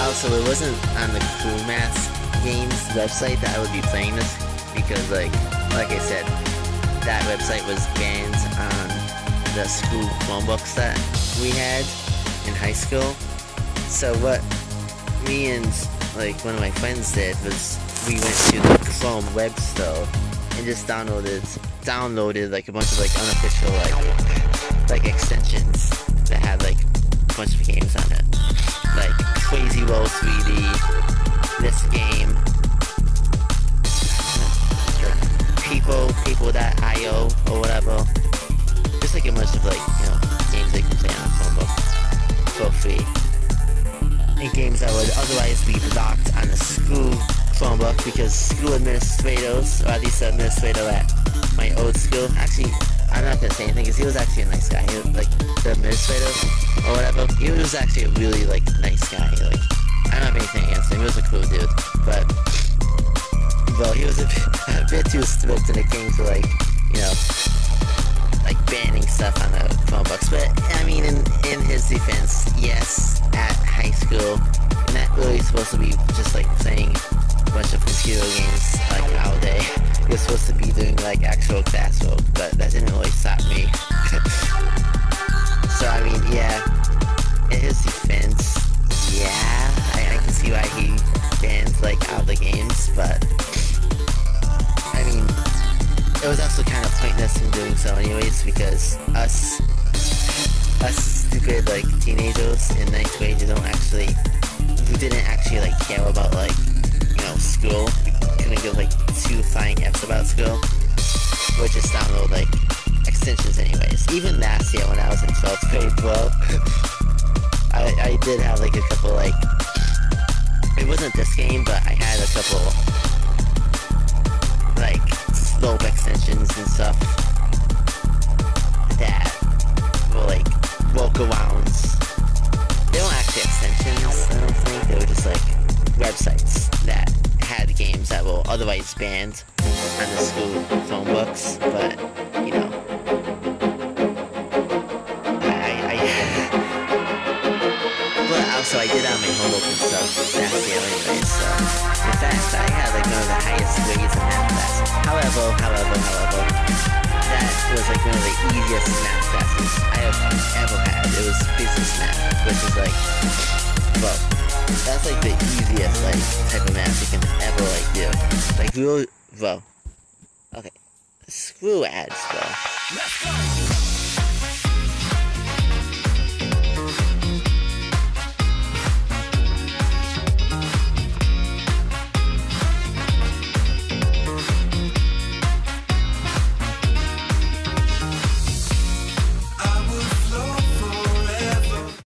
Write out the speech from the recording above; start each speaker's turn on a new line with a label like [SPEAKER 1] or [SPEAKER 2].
[SPEAKER 1] Oh, also, it wasn't on the Coolmath Games website that I would be playing this because, like, like I said, that website was banned on the school Chromebooks that we had in high school. So what me and like one of my friends did was we went to the Chrome web store and just downloaded downloaded like a bunch of like unofficial like like extensions that had like a bunch of games on it. Like Crazy World 3D, this game, like people people.io or whatever. Just like a bunch of like, you know, games that can play on a Chromebook for free. And games that would otherwise be blocked on the school Chromebook because school administrators, or at least administrator at my old school, actually, I'm not gonna say anything because he was actually a nice guy. He was, like the administrator or whatever. He was actually a really like nice guy. Like I don't have anything against him. He was a cool dude, but well, he was a bit, a bit too strict when it came to like you know like banning stuff on the Chromebooks. But I mean, in in his defense, yes, at high school, that really supposed to be just like computer games like all day. You're supposed to be doing like actual classwork, but that didn't really stop me. so I mean, yeah, in his defense, yeah, I, I can see why he bans like all the games, but I mean, it was also kind of pointless in doing so anyways because us us stupid like teenagers in ninth grade who don't actually who didn't actually like care about like know school. Gonna give like two flying f's about school. Would just download like extensions anyways. Even last year when I was in 12th grade well I, I did have like a couple like it wasn't this game but I had a couple like slope extensions and stuff that were like workarounds. They games that were otherwise banned on the school Chromebooks, but you know. I, I, but also I did all my homework and stuff last year anyway, so in fact I had like one of the highest grades in math class. However, however, however, that was like one of the easiest math classes I have ever had. It was business math, which is like, well, that's like the easiest like type of math you can. Real, well, okay, screw ads, bro.